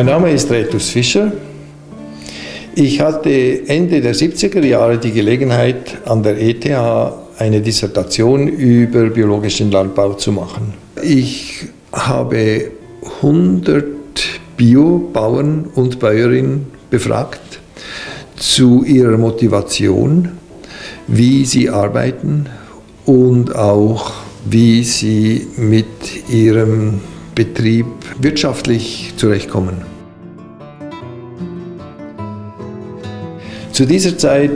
Mein Name ist Retus Fischer. Ich hatte Ende der 70er Jahre die Gelegenheit, an der ETH eine Dissertation über biologischen Landbau zu machen. Ich habe 100 Biobauern und Bäuerinnen befragt zu ihrer Motivation, wie sie arbeiten und auch wie sie mit ihrem Betrieb wirtschaftlich zurechtkommen. Zu dieser Zeit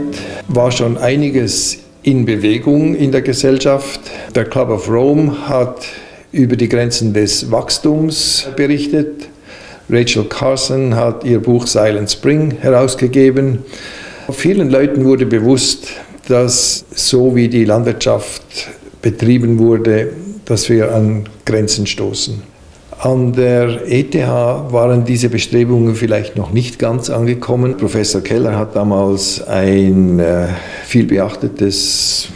war schon einiges in Bewegung in der Gesellschaft. Der Club of Rome hat über die Grenzen des Wachstums berichtet. Rachel Carson hat ihr Buch Silent Spring herausgegeben. Vielen Leuten wurde bewusst, dass so wie die Landwirtschaft betrieben wurde, dass wir an Grenzen stoßen. An der ETH waren diese Bestrebungen vielleicht noch nicht ganz angekommen. Professor Keller hat damals ein äh, vielbeachtetes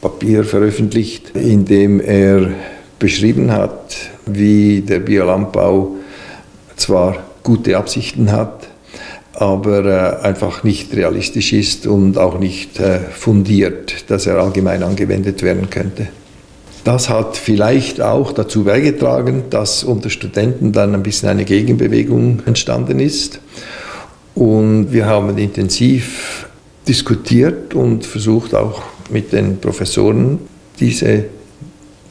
Papier veröffentlicht, in dem er beschrieben hat, wie der Biolandbau zwar gute Absichten hat, aber äh, einfach nicht realistisch ist und auch nicht äh, fundiert, dass er allgemein angewendet werden könnte. Das hat vielleicht auch dazu beigetragen, dass unter Studenten dann ein bisschen eine Gegenbewegung entstanden ist. Und wir haben intensiv diskutiert und versucht auch mit den Professoren diese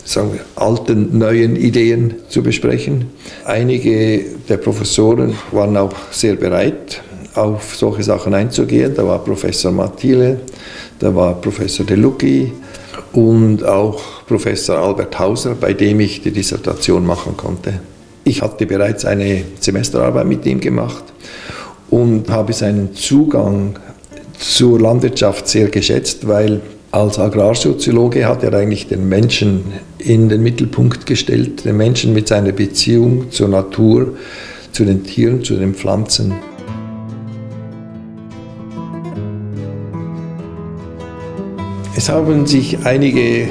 sagen wir, alten, neuen Ideen zu besprechen. Einige der Professoren waren auch sehr bereit, auf solche Sachen einzugehen. Da war Professor Matthiele, da war Professor De Lucchi, und auch Professor Albert Hauser, bei dem ich die Dissertation machen konnte. Ich hatte bereits eine Semesterarbeit mit ihm gemacht und habe seinen Zugang zur Landwirtschaft sehr geschätzt, weil als Agrarsoziologe hat er eigentlich den Menschen in den Mittelpunkt gestellt, den Menschen mit seiner Beziehung zur Natur, zu den Tieren, zu den Pflanzen. Es haben sich einige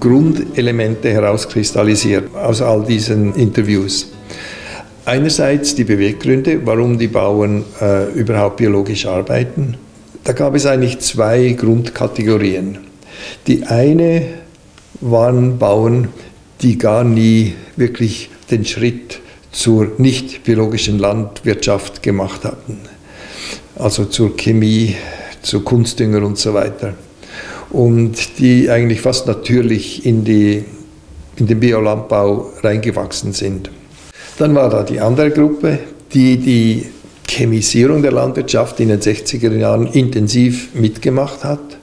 Grundelemente herauskristallisiert aus all diesen Interviews. Einerseits die Beweggründe, warum die Bauern äh, überhaupt biologisch arbeiten. Da gab es eigentlich zwei Grundkategorien. Die eine waren Bauern, die gar nie wirklich den Schritt zur nicht biologischen Landwirtschaft gemacht hatten. Also zur Chemie, zu Kunstdünger und so weiter und die eigentlich fast natürlich in, die, in den Biolandbau reingewachsen sind. Dann war da die andere Gruppe, die die Chemisierung der Landwirtschaft in den 60er Jahren intensiv mitgemacht hat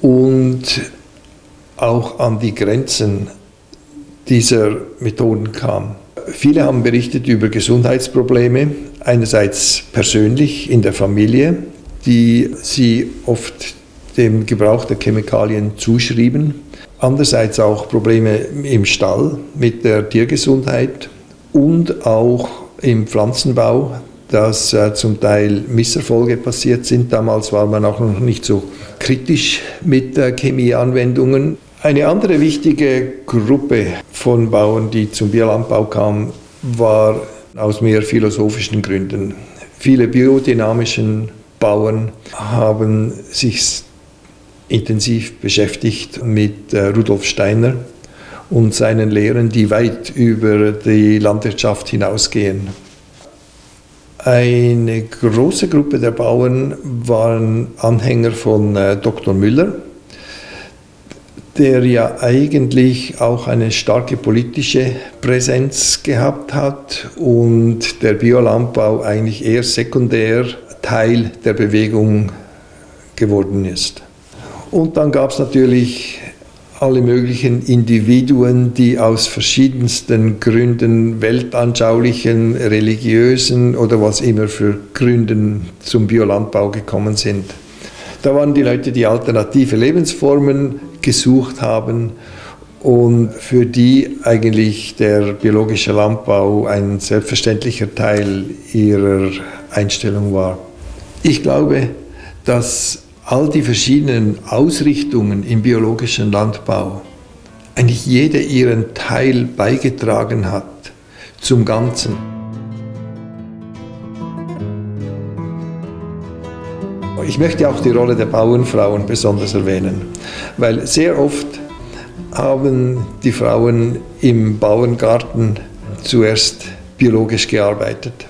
und auch an die Grenzen dieser Methoden kam. Viele haben berichtet über Gesundheitsprobleme, einerseits persönlich in der Familie, die sie oft dem Gebrauch der Chemikalien zuschrieben. Andererseits auch Probleme im Stall mit der Tiergesundheit und auch im Pflanzenbau, dass äh, zum Teil Misserfolge passiert sind. Damals war man auch noch nicht so kritisch mit äh, Chemieanwendungen. Eine andere wichtige Gruppe von Bauern, die zum Biolandbau kam, war aus mehr philosophischen Gründen. Viele biodynamischen Bauern haben sich intensiv beschäftigt mit äh, Rudolf Steiner und seinen Lehren, die weit über die Landwirtschaft hinausgehen. Eine große Gruppe der Bauern waren Anhänger von äh, Dr. Müller, der ja eigentlich auch eine starke politische Präsenz gehabt hat und der Biolandbau eigentlich eher sekundär Teil der Bewegung geworden ist. Und dann gab es natürlich alle möglichen Individuen, die aus verschiedensten Gründen, weltanschaulichen, religiösen oder was immer für Gründen zum Biolandbau gekommen sind. Da waren die Leute, die alternative Lebensformen gesucht haben und für die eigentlich der biologische Landbau ein selbstverständlicher Teil ihrer Einstellung war. Ich glaube, dass all die verschiedenen Ausrichtungen im biologischen Landbau, eigentlich jede ihren Teil beigetragen hat zum Ganzen. Ich möchte auch die Rolle der Bauernfrauen besonders erwähnen, weil sehr oft haben die Frauen im Bauerngarten zuerst biologisch gearbeitet.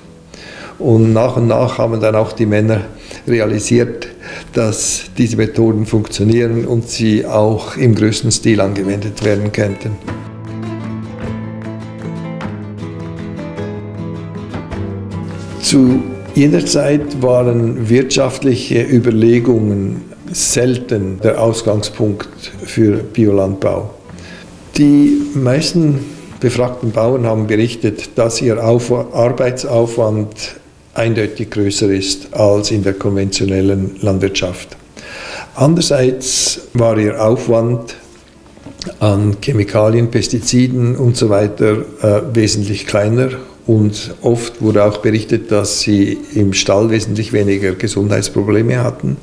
Und nach und nach haben dann auch die Männer realisiert, dass diese Methoden funktionieren und sie auch im größten Stil angewendet werden könnten. Zu jener Zeit waren wirtschaftliche Überlegungen selten der Ausgangspunkt für Biolandbau. Die meisten befragten Bauern haben berichtet, dass ihr Arbeitsaufwand eindeutig größer ist als in der konventionellen Landwirtschaft. Andererseits war ihr Aufwand an Chemikalien, Pestiziden und so weiter äh, wesentlich kleiner und oft wurde auch berichtet, dass sie im Stall wesentlich weniger Gesundheitsprobleme hatten,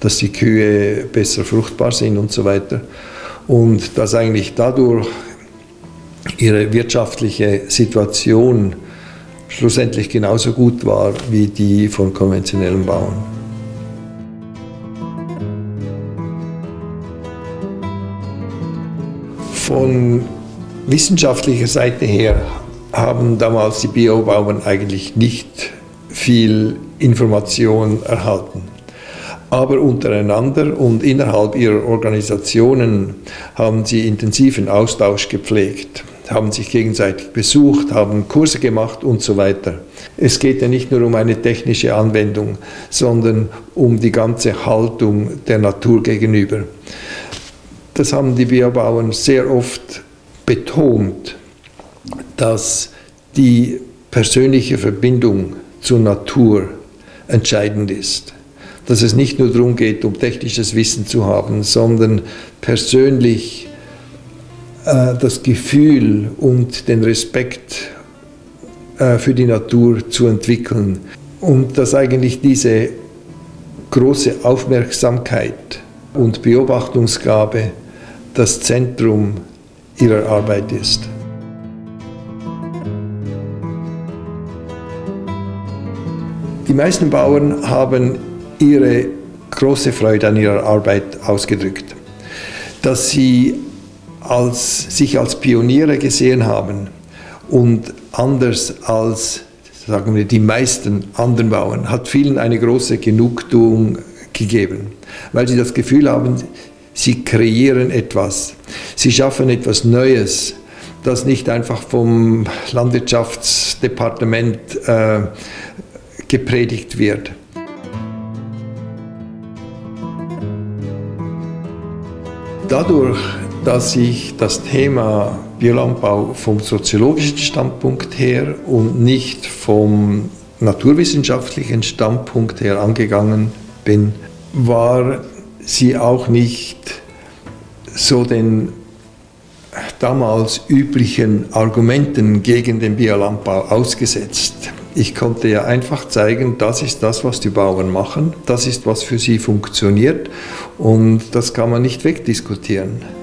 dass die Kühe besser fruchtbar sind und so weiter. Und dass eigentlich dadurch ihre wirtschaftliche Situation schlussendlich genauso gut war wie die von konventionellen Bauern. Von wissenschaftlicher Seite her haben damals die Biobauern eigentlich nicht viel Information erhalten. Aber untereinander und innerhalb ihrer Organisationen haben sie intensiven Austausch gepflegt, haben sich gegenseitig besucht, haben Kurse gemacht und so weiter. Es geht ja nicht nur um eine technische Anwendung, sondern um die ganze Haltung der Natur gegenüber. Das haben die Biobauern sehr oft betont dass die persönliche Verbindung zur Natur entscheidend ist. Dass es nicht nur darum geht, um technisches Wissen zu haben, sondern persönlich das Gefühl und den Respekt äh, für die Natur zu entwickeln. Und dass eigentlich diese große Aufmerksamkeit und Beobachtungsgabe das Zentrum ihrer Arbeit ist. Die meisten Bauern haben ihre große Freude an ihrer Arbeit ausgedrückt, dass sie als, sich als Pioniere gesehen haben und anders als sagen wir, die meisten anderen Bauern, hat vielen eine große Genugtuung gegeben, weil sie das Gefühl haben, sie kreieren etwas, sie schaffen etwas Neues, das nicht einfach vom Landwirtschaftsdepartement äh, gepredigt wird. Dadurch, dass ich das Thema Biolandbau vom soziologischen Standpunkt her und nicht vom naturwissenschaftlichen Standpunkt her angegangen bin, war sie auch nicht so den damals üblichen Argumenten gegen den Biolandbau ausgesetzt. Ich konnte ja einfach zeigen, das ist das, was die Bauern machen, das ist, was für sie funktioniert und das kann man nicht wegdiskutieren.